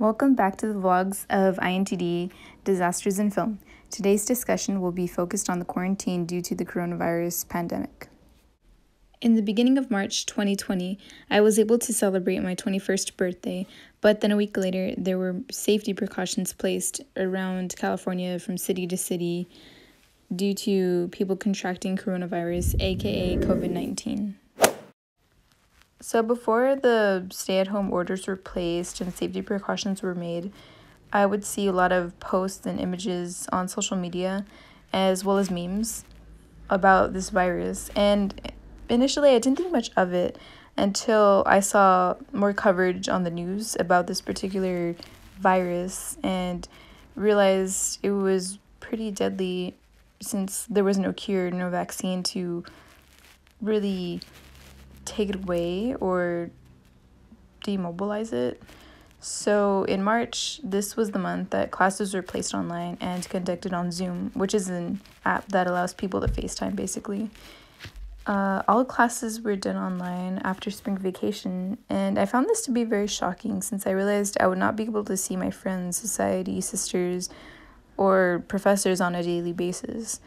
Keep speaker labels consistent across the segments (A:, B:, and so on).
A: Welcome back to the vlogs of INTD Disasters in Film. Today's discussion will be focused on the quarantine due to the coronavirus pandemic. In the beginning of March 2020, I was able to celebrate my 21st birthday, but then a week later, there were safety precautions placed around California from city to city due to people contracting coronavirus, aka COVID 19. So, before the stay at home orders were placed and safety precautions were made, I would see a lot of posts and images on social media as well as memes about this virus. And initially, I didn't think much of it until I saw more coverage on the news about this particular virus and realized it was pretty deadly since there was no cure, no vaccine to really take it away or demobilize it. So in March, this was the month that classes were placed online and conducted on Zoom, which is an app that allows people to FaceTime basically. Uh, all classes were done online after spring vacation, and I found this to be very shocking since I realized I would not be able to see my friends, society, sisters, or professors on a daily basis.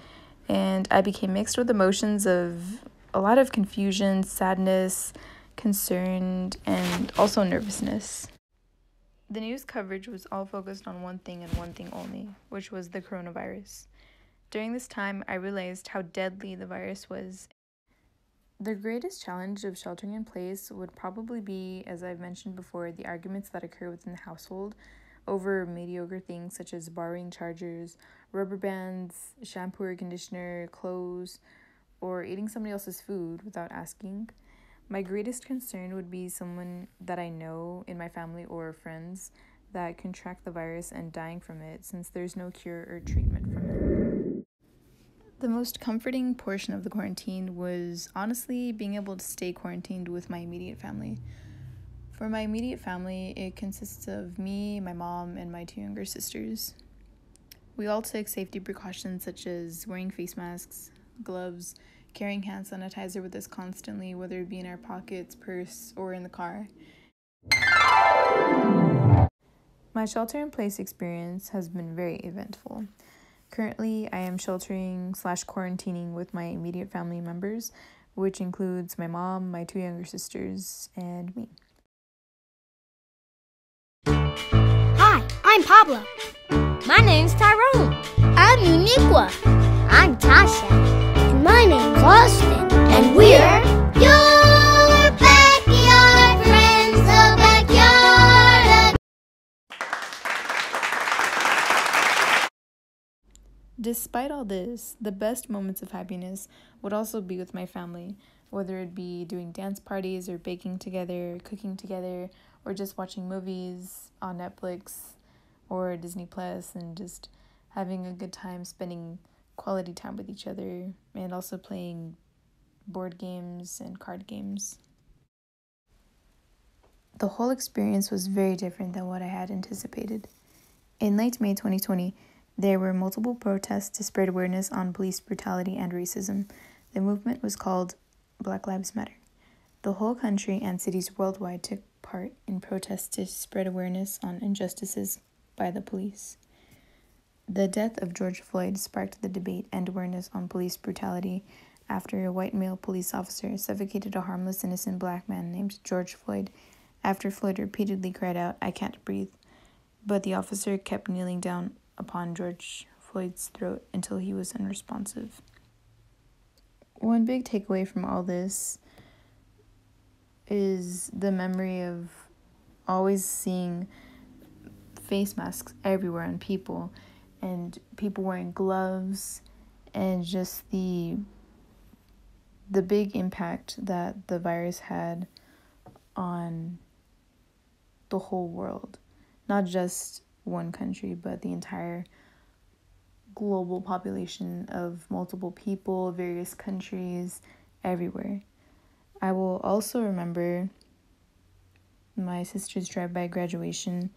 A: And I became mixed with emotions of a lot of confusion, sadness, concern, and also nervousness. The news coverage was all focused on one thing and one thing only, which was the coronavirus. During this time, I realized how deadly the virus was. The greatest challenge of sheltering in place would probably be, as I've mentioned before, the arguments that occur within the household over mediocre things such as borrowing chargers, rubber bands, shampoo or conditioner, clothes, or eating somebody else's food without asking. My greatest concern would be someone that I know in my family or friends that contract the virus and dying from it since there's no cure or treatment from it. The most comforting portion of the quarantine was honestly being able to stay quarantined with my immediate family. For my immediate family, it consists of me, my mom, and my two younger sisters. We all took safety precautions such as wearing face masks, gloves, carrying hand sanitizer with us constantly, whether it be in our pockets, purse, or in the car. My shelter in place experience has been very eventful. Currently, I am sheltering slash quarantining with my immediate family members, which includes my mom, my two younger sisters, and me.
B: Hi, I'm Pablo.
C: My name's Tyrone.
D: I'm Uniqua.
E: I'm Tasha.
F: My name's Austin.
G: And we're your backyard friends, the backyard.
A: Despite all this, the best moments of happiness would also be with my family, whether it be doing dance parties or baking together, cooking together, or just watching movies on Netflix or Disney Plus and just having a good time spending quality time with each other and also playing board games and card games. The whole experience was very different than what I had anticipated. In late May 2020, there were multiple protests to spread awareness on police brutality and racism. The movement was called Black Lives Matter. The whole country and cities worldwide took part in protests to spread awareness on injustices by the police. The death of George Floyd sparked the debate and awareness on police brutality after a white male police officer suffocated a harmless innocent black man named George Floyd after Floyd repeatedly cried out, I can't breathe. But the officer kept kneeling down upon George Floyd's throat until he was unresponsive. One big takeaway from all this is the memory of always seeing face masks everywhere on people and people wearing gloves and just the the big impact that the virus had on the whole world. Not just one country but the entire global population of multiple people various countries everywhere. I will also remember my sister's drive-by graduation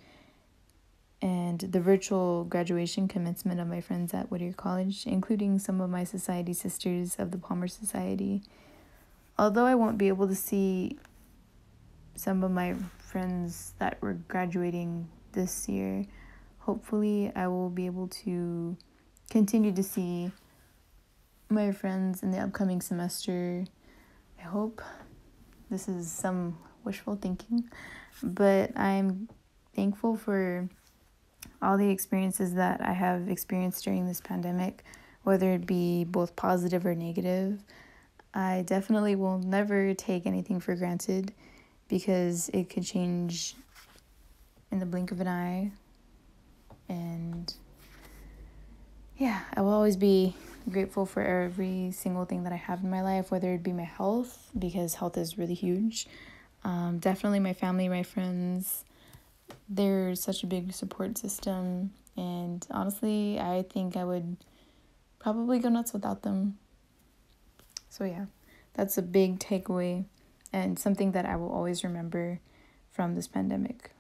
A: and the virtual graduation commencement of my friends at Whittier College, including some of my society sisters of the Palmer Society. Although I won't be able to see some of my friends that were graduating this year. Hopefully, I will be able to continue to see my friends in the upcoming semester. I hope this is some wishful thinking, but I'm thankful for all the experiences that I have experienced during this pandemic, whether it be both positive or negative. I definitely will never take anything for granted because it could change in the blink of an eye. And yeah, I will always be grateful for every single thing that I have in my life, whether it be my health, because health is really huge. Um, definitely my family, my friends. They're such a big support system. And honestly, I think I would probably go nuts without them. So, yeah, that's a big takeaway and something that I will always remember from this pandemic.